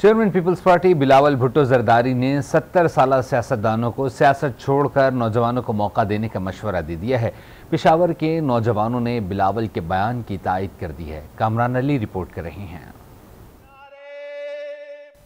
Chairman People's Party Bilawal Bhutto Zardari ने 70 साल सियासतदानों को सियासत छोड़कर नौजवानों को मौका देने का मशवरा दे दिया है। पिशावर के नौजवानों ने बिलावल के बयान की तायद कर दी है। कामरान अली रिपोर्ट कर रहे हैं।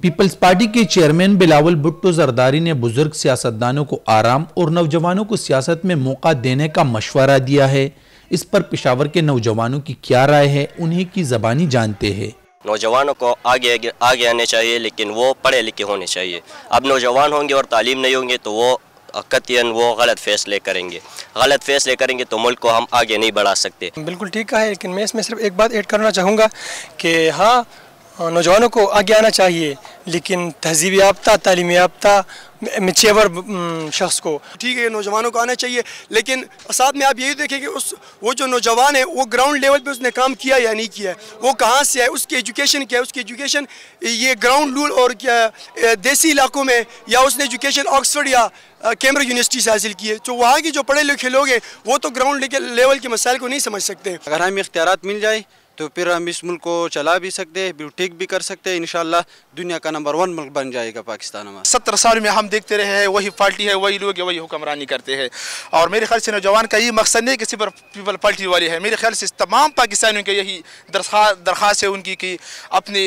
पीपल्स पार्टी के चेयरमैन बिलावल भुट्टो जरदारी ने बुज़ुर्ग सियासतदानों को आराम और नौजवानों को सियासत में मौका देने का मशवरा दिया है। इस पर पिशावर के नौजवानों की क्या राय है, उन्हें की जबानी जानते हैं। नौजवानों को आगे आगे आने चाहिए, लेकिन वो पढ़े लिखे होने चाहिए। अब नौजवान होंगे और तालीम नहीं होंगे तो वो कतियन वो गलत फैसले करेंगे। गलत फैसले करेंगे तो मुल्क को हम आगे नहीं बढ़ा सकते। बिल्कुल ठीक है, लेकिन मैं इसमें सिर्फ़ एक बात ऐड करना चाहूँगा कि हाँ नौजवानों को आगे आना चाहिए लेकिन तहजीब याफ्ता तालीम याफ्ता मिचेवर शख्स को। ठीक है नौजवानों को आना चाहिए लेकिन साथ में आप यही देखें कि उस वो जो नौजवान है वो ग्राउंड लेवल पे उसने काम किया या नहीं किया? वो कहाँ से है उसकी एजुकेशन क्या है? उसकी एजुकेशन ये ग्राउंड रूल और क्या देसी इलाकों में या उसने एजुकेशन ऑक्सफर्ड या कैम्ब्रिज यूनिवर्सिटी से हासिल की है? तो वहाँ के जो पढ़े लिखे लोग हैं वो तो ग्राउंड लेवल के मसाइल को नहीं समझ सकते। अगर हमें इख्तियार मिल जाए तो फिर हम इस मुल्क को चला भी सकते हैं ठीक भी कर सकते हैं इन दुनिया का नंबर वन मुल्क बन जाएगा पाकिस्तान में सत्तर साल में हम देखते रहे हैं, वही पार्टी है, वही लोग वही हुक्मरानी करते हैं। और मेरे ख्याल से नौजवान का ये मकसद नहीं किसी पर पीपल पार्टी वाली है। मेरे ख्याल से तमाम पाकिस्तानियों के यही दरख्वास्त है उनकी कि अपने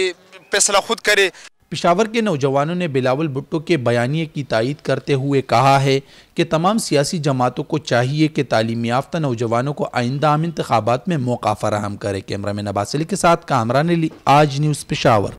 फैसला खुद करे। पिशावर के नौजवानों ने बिलावल भुट्टो के बयानी की तायद करते हुए कहा है कि तमाम सियासी जमातों को चाहिए कि तालीम याफ्ता नौजवानों को आइंदा आम इंतबात में मौका फराहम करे। कैमरा मैन अबासिल के साथ कामरान आज न्यूज़ पिशावर।